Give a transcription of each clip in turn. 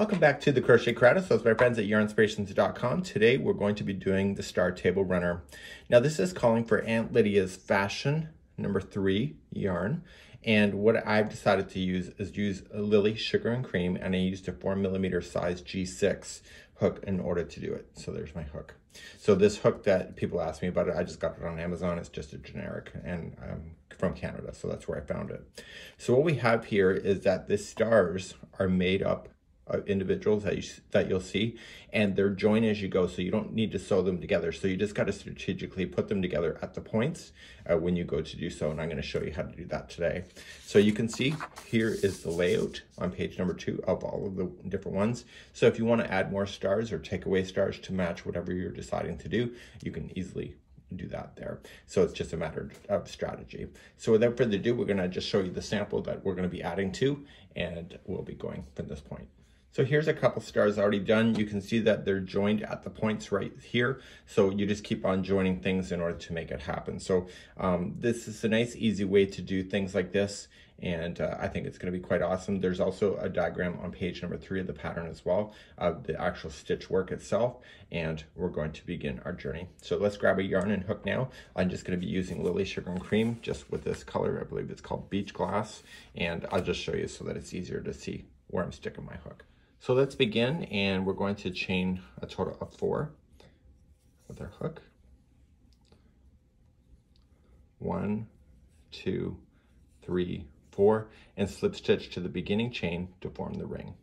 Welcome back to the Crochet Crowd. So my friends at yarnspirations.com. Today we're going to be doing the Star Table Runner. Now this is calling for Aunt Lydia's Fashion number three yarn. And what I've decided to use is use Lily Sugar and Cream and I used a four millimeter size G6 hook in order to do it. So there's my hook. So this hook that people ask me about it, I just got it on Amazon. It's just a generic and I'm from Canada. So that's where I found it. So what we have here is that the stars are made up individuals that, you, that you'll see and they're joined as you go so you don't need to sew them together so you just got to strategically put them together at the points uh, when you go to do so and I'm going to show you how to do that today so you can see here is the layout on page number two of all of the different ones so if you want to add more stars or take away stars to match whatever you're deciding to do you can easily do that there. So it's just a matter of strategy. So without further ado, we're gonna just show you the sample that we're gonna be adding to, and we'll be going from this point. So here's a couple stars already done. You can see that they're joined at the points right here. So you just keep on joining things in order to make it happen. So um, this is a nice, easy way to do things like this. And uh, I think it's gonna be quite awesome. There's also a diagram on page number three of the pattern as well, of the actual stitch work itself. And we're going to begin our journey. So let's grab a yarn and hook now. I'm just gonna be using Lily Sugar and Cream, just with this color. I believe it's called Beach Glass. And I'll just show you so that it's easier to see where I'm sticking my hook. So let's begin and we're going to chain a total of four with our hook. One, two, three, four, and slip stitch to the beginning chain to form the ring.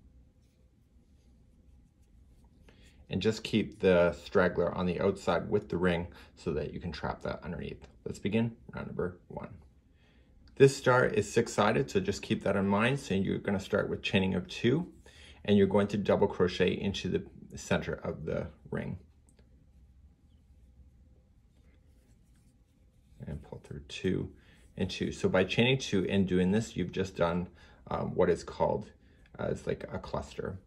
And just keep the straggler on the outside with the ring so that you can trap that underneath. Let's begin round number one. This star is six-sided, so just keep that in mind. So you're gonna start with chaining of two, and you're going to double crochet into the center of the ring. And pull through two and two. So by chaining two and doing this, you've just done um, what is called as like a cluster.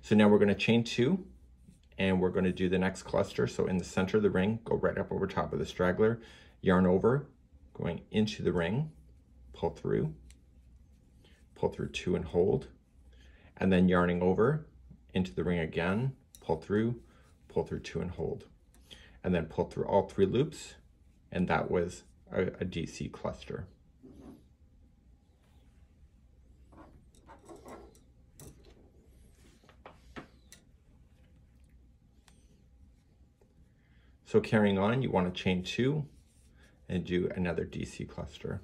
So now we're gonna chain two and we're gonna do the next cluster. So in the center of the ring, go right up over top of the straggler, yarn over, going into the ring, pull through, pull through two and hold, and then yarning over into the ring again, pull through, pull through two and hold. And then pull through all three loops, and that was a, a DC cluster. So carrying on, you want to chain two and do another DC cluster.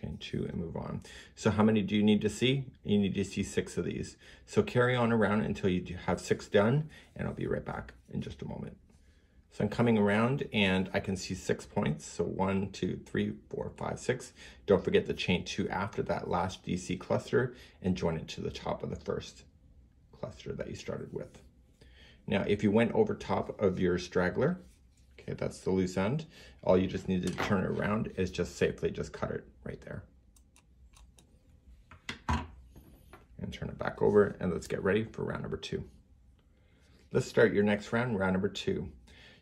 Chain two and move on. So how many do you need to see? You need to see six of these. So carry on around until you have six done and I'll be right back in just a moment. So I'm coming around and I can see six points. So one, two, three, four, five, six. Don't forget to chain two after that last DC cluster and join it to the top of the first cluster that you started with. Now, if you went over top of your straggler, Okay, that's the loose end. All you just need to turn it around is just safely just cut it right there. And turn it back over and let's get ready for round number two. Let's start your next round, round number two.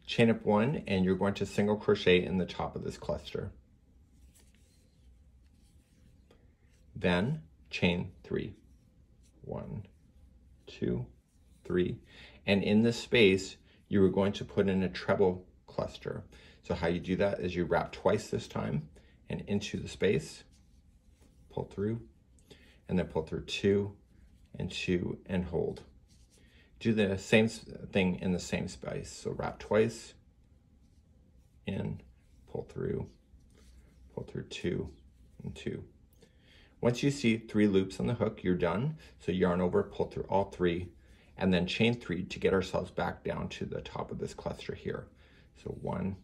Chain up one and you're going to single crochet in the top of this cluster. Then chain three. One, two, three. And in this space, you are going to put in a treble cluster. So how you do that is you wrap twice this time and into the space, pull through, and then pull through two and two and hold. Do the same thing in the same space. So wrap twice, in, pull through, pull through two and two. Once you see three loops on the hook, you're done. So yarn over, pull through all three, and then chain three to get ourselves back down to the top of this cluster here. So one,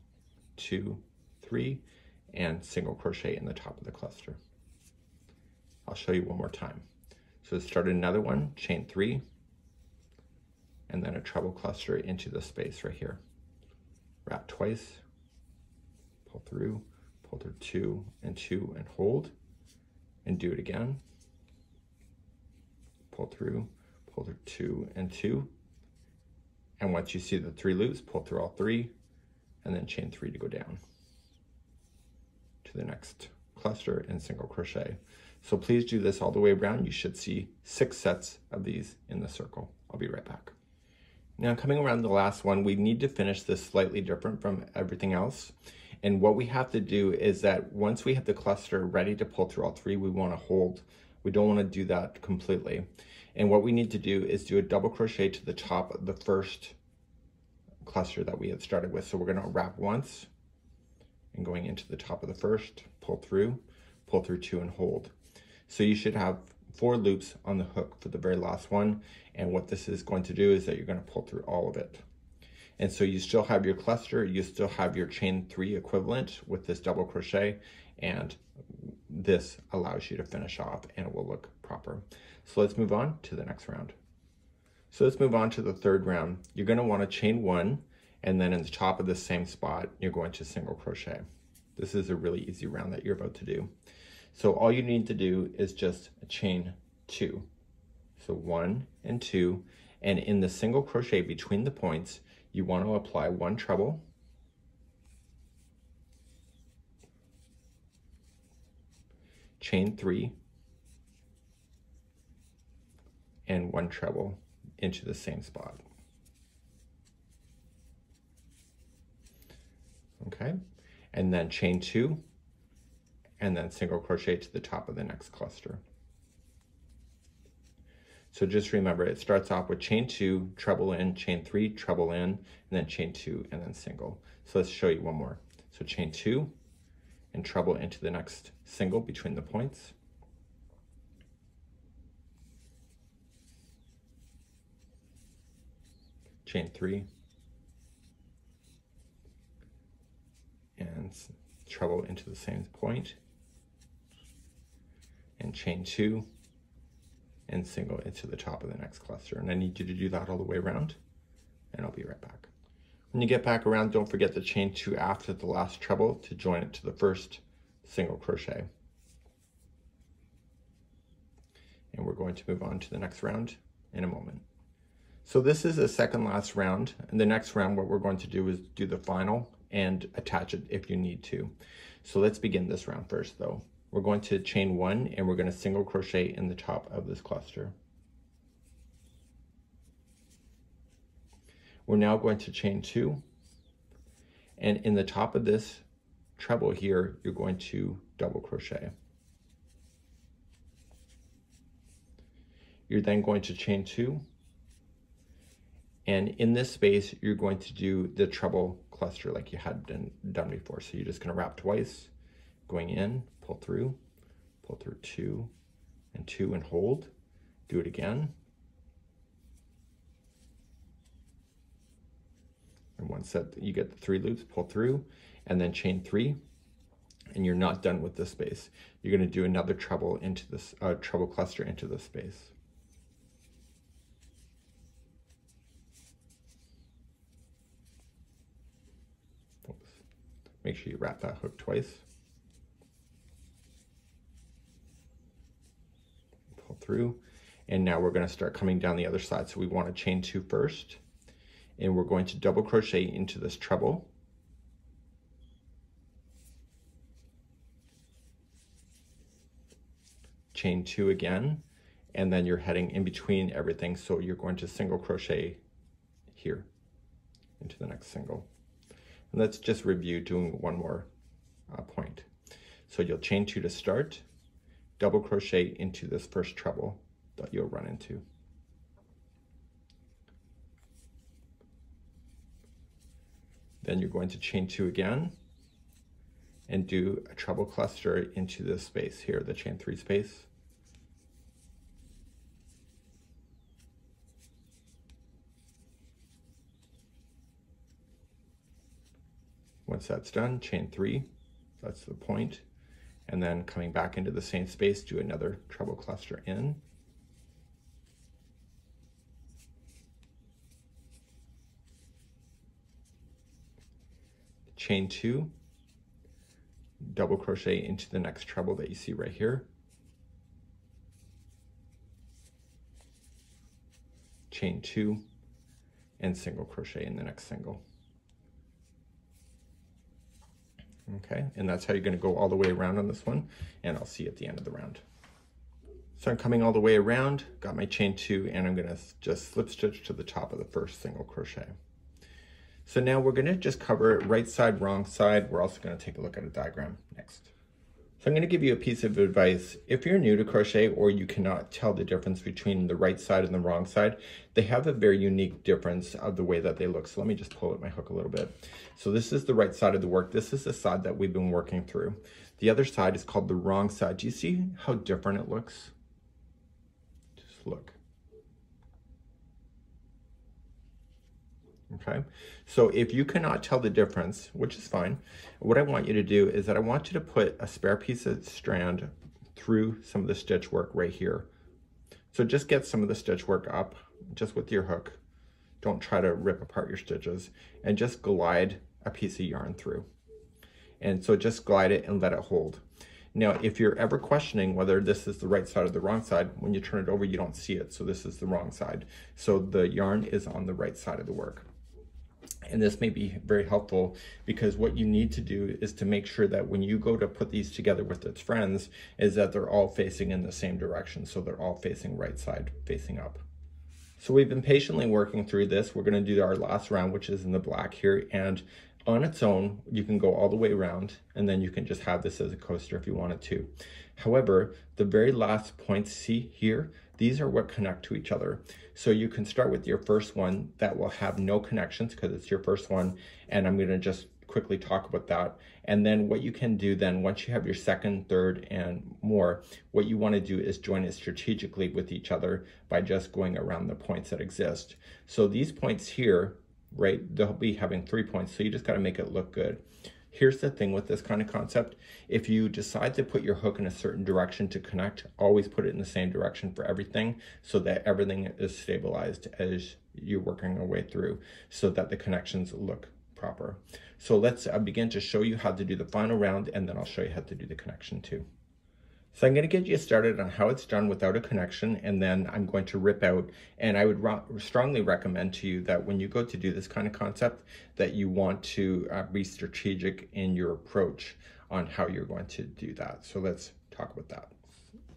two, three, and single crochet in the top of the cluster. I'll show you one more time. So start another one, chain three, and then a treble cluster into the space right here. Wrap twice, pull through, pull through two and two and hold, and do it again. Pull through, pull through two and two. And once you see the three loops, pull through all three, and then chain three to go down. to the next cluster and single crochet. So please do this all the way around. You should see six sets of these in the circle. I'll be right back. Now coming around the last one, we need to finish this slightly different from everything else. And what we have to do is that once we have the cluster ready to pull through all three, we wanna hold. We don't wanna do that completely. And what we need to do is do a double crochet to the top of the first cluster that we had started with. So we're gonna wrap once and going into the top of the first, pull through, pull through two and hold. So you should have four loops on the hook for the very last one. And what this is going to do is that you're going to pull through all of it. And so you still have your cluster, you still have your chain three equivalent with this double crochet, and this allows you to finish off and it will look proper. So let's move on to the next round. So let's move on to the third round. You're gonna to want to chain one, and then in the top of the same spot, you're going to single crochet. This is a really easy round that you're about to do. So all you need to do is just chain two. So one and two, and in the single crochet between the points, you want to apply one treble, chain three, and one treble into the same spot. Okay, and then chain two, and then single crochet to the top of the next cluster. So just remember, it starts off with chain two, treble in, chain three, treble in, and then chain two, and then single. So let's show you one more. So chain two, and treble into the next single between the points. Chain three, and treble into the same point, and chain two, and single into the top of the next cluster. And I need you to do that all the way around and I'll be right back. When you get back around, don't forget to chain two after the last treble to join it to the first single crochet. And we're going to move on to the next round in a moment. So this is the second last round. And the next round, what we're going to do is do the final and attach it if you need to. So let's begin this round first though we're going to chain one and we're going to single crochet in the top of this cluster. We're now going to chain two and in the top of this treble here, you're going to double crochet. You're then going to chain two and in this space, you're going to do the treble cluster like you had done, done before. So you're just gonna wrap twice, going in, pull through, pull through two and two and hold. Do it again. And once that you get the three loops, pull through and then chain three and you're not done with this space. You're gonna do another treble into this, uh, treble cluster into this space. Make sure you wrap that hook twice. Pull through. And now we're gonna start coming down the other side. So we wanna chain two first, and we're going to double crochet into this treble. Chain two again, and then you're heading in between everything. So you're going to single crochet here into the next single. Let's just review doing one more uh, point. So you'll chain two to start, double crochet into this first treble that you'll run into. Then you're going to chain two again and do a treble cluster into this space here, the chain three space. Once that's done, chain three, that's the point and then coming back into the same space, do another treble cluster in. Chain two, double crochet into the next treble that you see right here. Chain two, and single crochet in the next single. Okay, and that's how you're gonna go all the way around on this one, and I'll see you at the end of the round. So I'm coming all the way around, got my chain two, and I'm gonna just slip stitch to the top of the first single crochet. So now we're gonna just cover right side, wrong side. We're also gonna take a look at a diagram next. So I'm gonna give you a piece of advice. If you're new to crochet or you cannot tell the difference between the right side and the wrong side, they have a very unique difference of the way that they look. So let me just pull at my hook a little bit. So this is the right side of the work. This is the side that we've been working through. The other side is called the wrong side. Do you see how different it looks? Just look. Okay? So if you cannot tell the difference, which is fine, what I want you to do is that I want you to put a spare piece of strand through some of the stitch work right here. So just get some of the stitch work up just with your hook. Don't try to rip apart your stitches and just glide a piece of yarn through. And so just glide it and let it hold. Now, if you're ever questioning whether this is the right side or the wrong side, when you turn it over, you don't see it. So this is the wrong side. So the yarn is on the right side of the work. And this may be very helpful because what you need to do is to make sure that when you go to put these together with its friends is that they're all facing in the same direction. So they're all facing right side, facing up. So we've been patiently working through this. We're gonna do our last round, which is in the black here. And on its own, you can go all the way around and then you can just have this as a coaster if you wanted to. However, the very last points, see here, these are what connect to each other. So you can start with your first one that will have no connections because it's your first one. And I'm gonna just quickly talk about that. And then what you can do then, once you have your second, third, and more, what you wanna do is join it strategically with each other by just going around the points that exist. So these points here, right, they'll be having three points. So you just gotta make it look good. Here's the thing with this kind of concept. If you decide to put your hook in a certain direction to connect, always put it in the same direction for everything so that everything is stabilized as you're working your way through so that the connections look proper. So let's uh, begin to show you how to do the final round and then I'll show you how to do the connection too. So I'm going to get you started on how it's done without a connection, and then I'm going to rip out. And I would strongly recommend to you that when you go to do this kind of concept, that you want to uh, be strategic in your approach on how you're going to do that. So let's talk about that.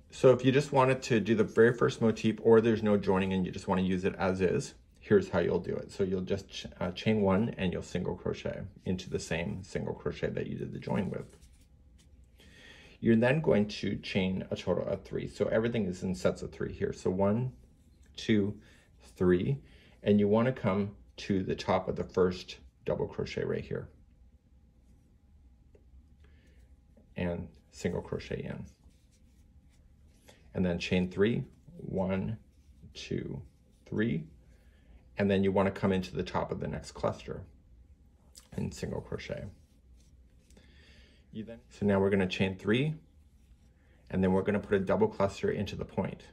So if you just wanted to do the very first motif or there's no joining and you just want to use it as is, here's how you'll do it. So you'll just ch uh, chain one and you'll single crochet into the same single crochet that you did the join with. You're then going to chain a total of three. So everything is in sets of three here. So one, two, three, and you wanna come to the top of the first double crochet right here. And single crochet in. And then chain three, one, two, three, and then you wanna come into the top of the next cluster and single crochet. So now we're gonna chain three, and then we're gonna put a double cluster into the point.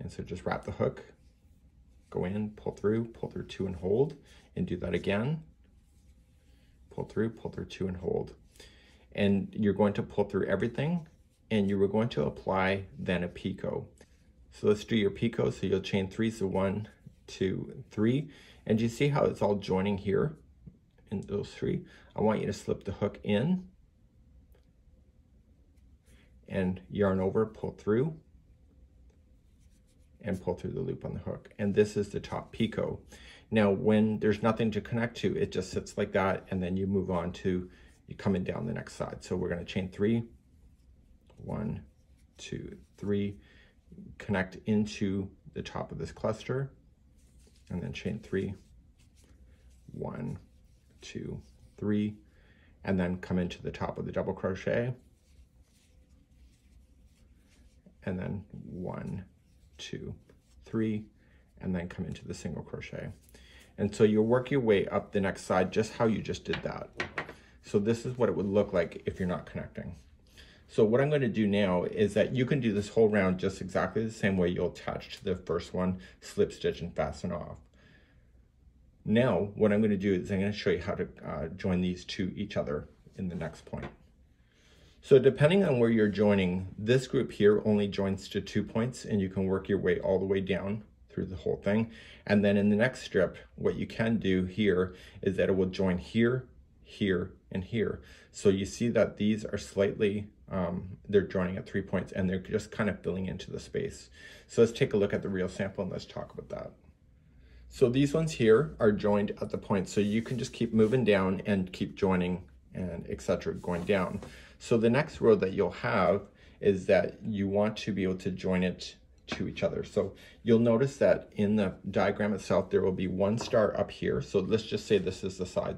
And so just wrap the hook, go in, pull through, pull through two and hold, and do that again. Pull through, pull through two and hold. And you're going to pull through everything, and you were going to apply then a picot. So let's do your picot. So you'll chain three, so one, two, three. And you see how it's all joining here in those three? I want you to slip the hook in and yarn over, pull through, and pull through the loop on the hook. And this is the top picot. Now, when there's nothing to connect to, it just sits like that, and then you move on to you coming down the next side. So we're gonna chain three, one, two, three, connect into the top of this cluster, and then chain three, one, two, three, and then come into the top of the double crochet, and then one, two, three, and then come into the single crochet. And so you'll work your way up the next side just how you just did that. So this is what it would look like if you're not connecting. So what I'm going to do now is that you can do this whole round just exactly the same way you'll attach to the first one, slip stitch and fasten off. Now, what I'm going to do is I'm going to show you how to uh, join these to each other in the next point. So depending on where you're joining, this group here only joins to two points and you can work your way all the way down through the whole thing. And then in the next strip, what you can do here is that it will join here, here, and here. So you see that these are slightly, um, they're joining at three points and they're just kind of filling into the space. So let's take a look at the real sample and let's talk about that. So these ones here are joined at the point. So you can just keep moving down and keep joining and etc. going down. So the next row that you'll have is that you want to be able to join it to each other. So you'll notice that in the diagram itself, there will be one star up here. So let's just say this is the side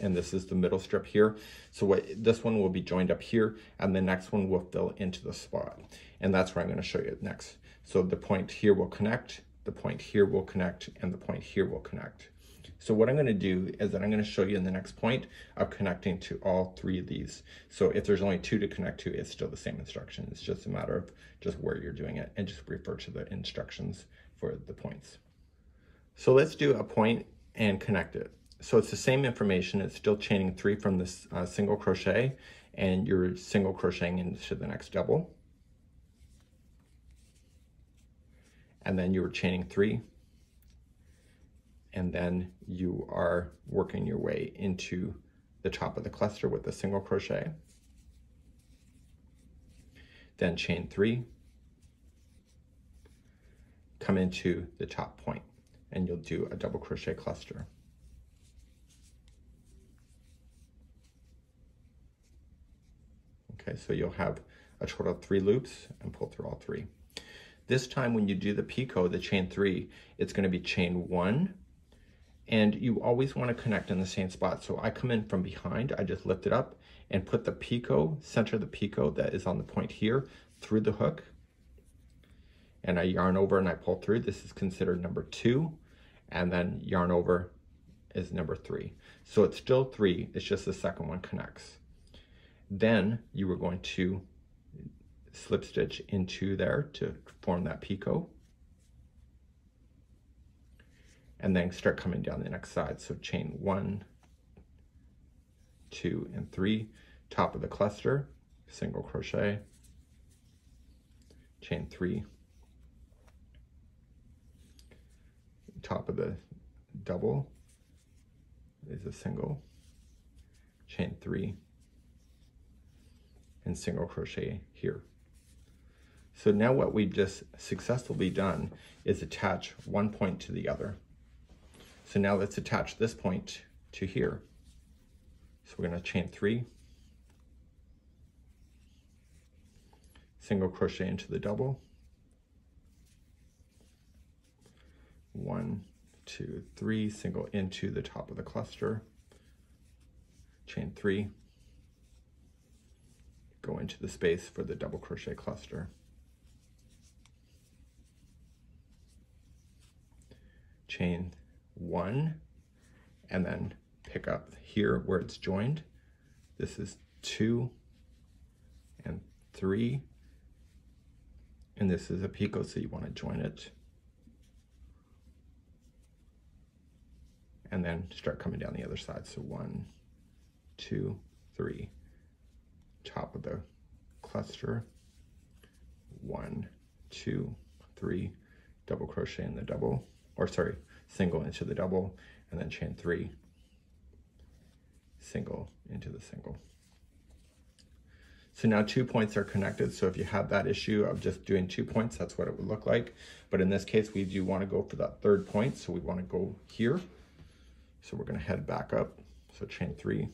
and this is the middle strip here. So what this one will be joined up here and the next one will fill into the spot. And that's where I'm gonna show you next. So the point here will connect, the point here will connect, and the point here will connect. So what I'm going to do is that I'm going to show you in the next point of connecting to all three of these. So if there's only two to connect to, it's still the same instruction. It's just a matter of just where you're doing it and just refer to the instructions for the points. So let's do a point and connect it. So it's the same information. It's still chaining three from this uh, single crochet and you're single crocheting into the next double. And then you're chaining three and then you are working your way into the top of the cluster with a single crochet. Then chain three, come into the top point and you'll do a double crochet cluster. Okay, so you'll have a total of three loops and pull through all three. This time when you do the picot, the chain three, it's gonna be chain one, and you always want to connect in the same spot. So I come in from behind, I just lift it up and put the picot, center the picot that is on the point here through the hook. And I yarn over and I pull through. This is considered number two. And then yarn over is number three. So it's still three, it's just the second one connects. Then you were going to slip stitch into there to form that picot and then start coming down the next side. So chain one, two, and three, top of the cluster, single crochet, chain three, top of the double is a single, chain three, and single crochet here. So now what we've just successfully done is attach one point to the other. So now let's attach this point to here. So we're going to chain three, single crochet into the double, one, two, three, single into the top of the cluster, chain three, go into the space for the double crochet cluster. Chain one and then pick up here where it's joined. This is two and three. And this is a picot, so you want to join it. And then start coming down the other side. So one, two, three. Top of the cluster. One, two, three. Double crochet in the double, or sorry, single into the double, and then chain three, single into the single. So now two points are connected. So if you have that issue of just doing two points, that's what it would look like. But in this case, we do want to go for that third point. So we want to go here. So we're going to head back up. So chain three,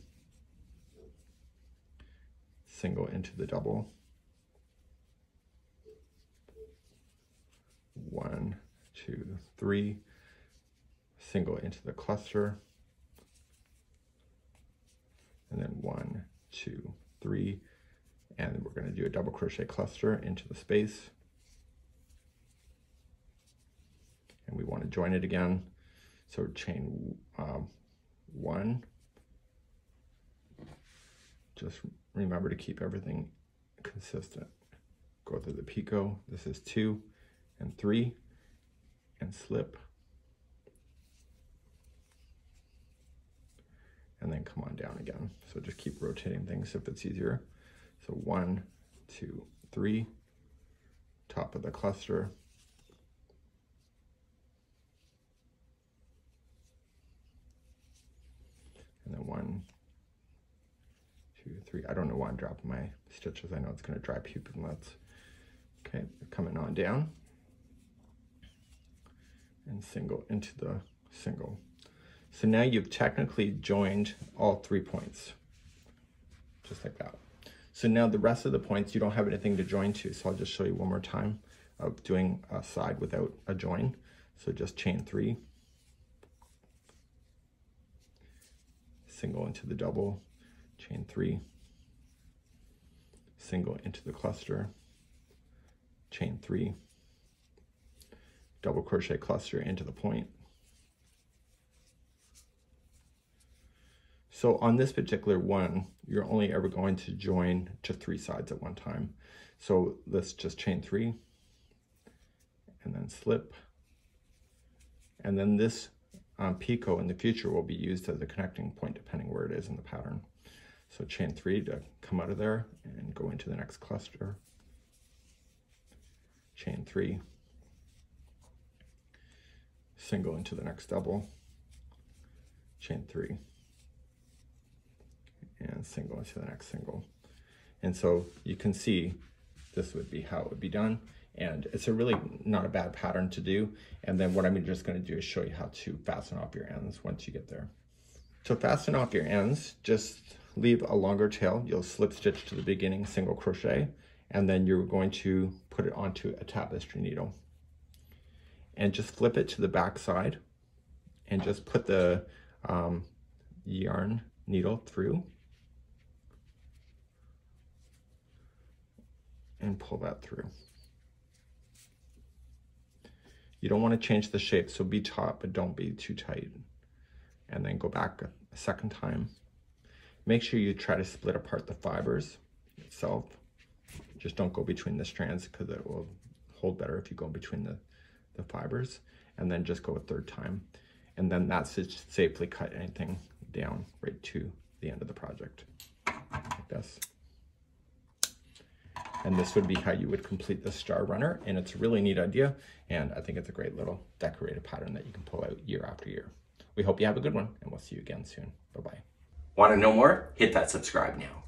single into the double. One, two, three, single into the cluster, and then one, two, three, and we're going to do a double crochet cluster into the space. And we want to join it again. So chain um, one. Just remember to keep everything consistent. Go through the picot. This is two and three and slip and then come on down again. So just keep rotating things if it's easier. So one, two, three, top of the cluster. And then one, two, three. I don't know why I'm dropping my stitches. I know it's gonna dry puke inlets. Okay, coming on down and single into the single. So now you've technically joined all three points, just like that. So now the rest of the points, you don't have anything to join to. So I'll just show you one more time of doing a side without a join. So just chain three, single into the double, chain three, single into the cluster, chain three, double crochet cluster into the point. So on this particular one, you're only ever going to join to three sides at one time. So let's just chain three and then slip. And then this um, picot in the future will be used as a connecting point depending where it is in the pattern. So chain three to come out of there and go into the next cluster. Chain three, single into the next double, chain three, and single into the next single. And so you can see this would be how it would be done. And it's a really not a bad pattern to do. And then what I'm just gonna do is show you how to fasten off your ends once you get there. To fasten off your ends, just leave a longer tail. You'll slip stitch to the beginning, single crochet, and then you're going to put it onto a tapestry needle. And just flip it to the back side and just put the um, yarn needle through and pull that through. You don't want to change the shape, so be taut, but don't be too tight. And then go back a, second time. Make sure you try to split apart the fibers itself. Just don't go between the strands because it will hold better if you go between the, the fibers. And then just go a third time. And then that's to safely cut anything down right to the end of the project, like this. And this would be how you would complete the star runner. And it's a really neat idea. And I think it's a great little decorated pattern that you can pull out year after year. We hope you have a good one and we'll see you again soon. Bye-bye. Want to know more? Hit that subscribe now.